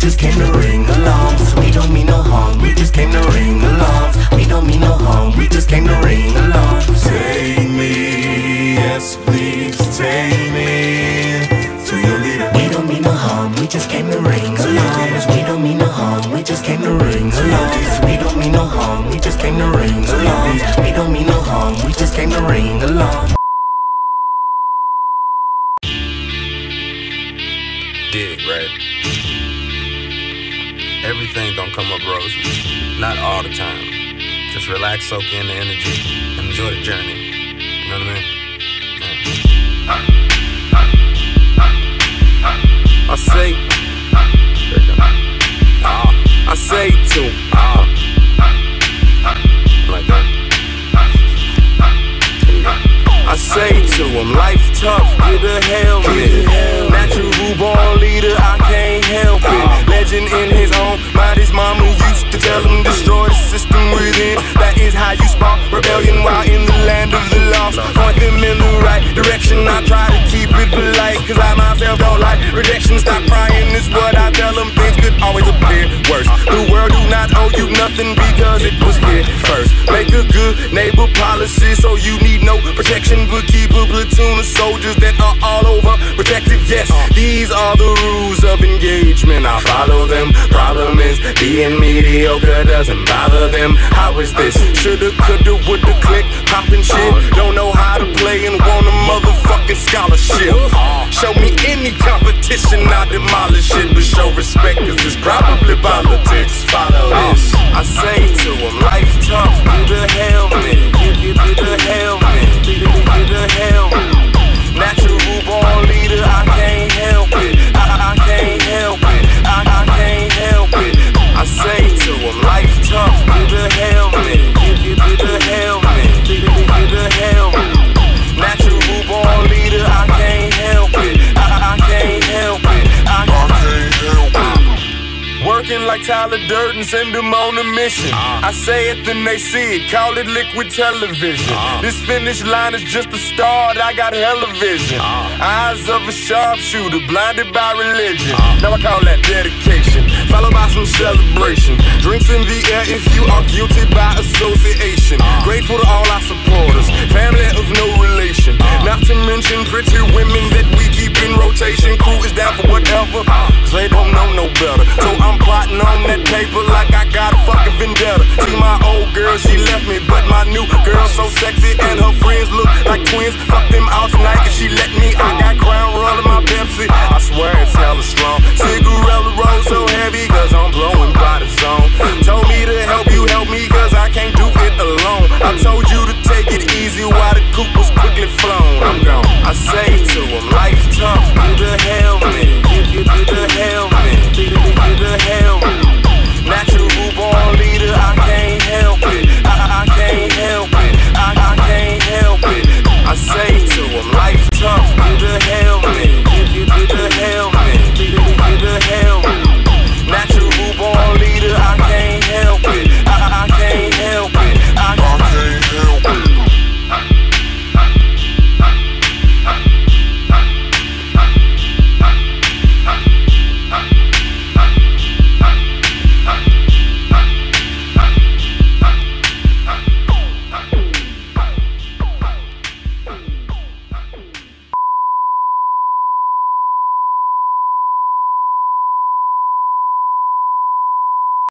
just came to ring alarms. We don't mean no harm, we just came to ring alarms. We don't mean no harm, we just came to ring alarms. Take me, yes please, take me to your leader. We don't mean no harm, we just came to ring alarms. We don't mean no harm, we just came to ring alarms. We don't mean no harm, we just came to ring alarms. We don't mean no harm, we just came to ring alarms. Dig, right? Everything don't come up roses. Not all the time. Just relax, soak in the energy, and enjoy the journey. You know what I mean? Yeah. I say, ah, I say to, ah, like that. I say to him, life tough, get a helmet. Natural born leader, I can't help it. Legend in I don't like rejection. Stop crying, is what I tell them. Things could always appear worse. The world do not owe you nothing because it was here first. Make a good neighbor policy so you need no protection, but keep a platoon of soldiers that are all over protective. Yes, these are the rules of engagement. I follow them. Problem is, being mediocre doesn't bother them. How is this? Shoulda, coulda, woulda, click, poppin' shit. Don't know how to play and want a motherfucking scholarship. Show me demolish it. But show respect, cause it's probably politics. Follow this. Oh, I say to them, life tough, get a helmet. Like Tyler Durden, send them on a mission. Uh. I say it, then they see it. Call it liquid television. Uh. This finish line is just the start. I got hella vision. Uh. Eyes of a sharpshooter, blinded by religion. Now I call that dedication, followed by some celebration. Drinks in the air if you are guilty by association. Grateful to all our supporters, family of no relation. Not to mention pretty women that we keep in rotation. Crew is down for whatever, like twins. Fuck